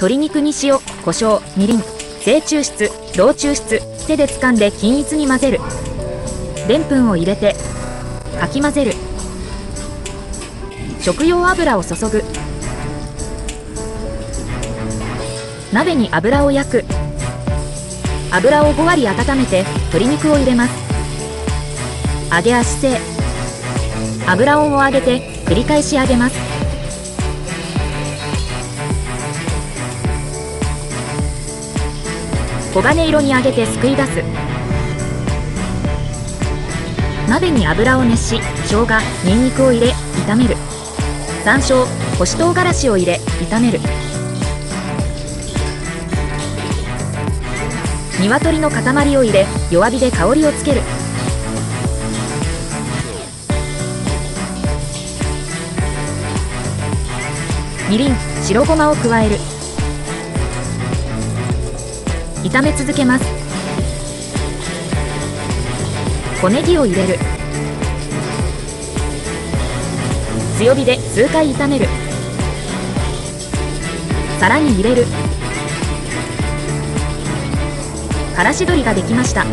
鶏肉に塩、胡椒、みりん、正抽出、同抽出、手で掴んで均一に混ぜる。でんぷんを入れて、かき混ぜる。食用油を注ぐ。鍋に油を焼く。油を5割温めて鶏肉を入れます。揚げ足性。油温を上げて繰り返し揚げます。黄金色に揚げてすくい出す。鍋に油を熱し生姜にんにくを入れ炒める。山椒干し唐辛子を入れ炒める。鶏の塊を入れ弱火で香りをつける。みりん白ごまを加える。炒め続けます。小ネギを入れる。強火で数回炒める。皿に入れる。からし鶏ができました。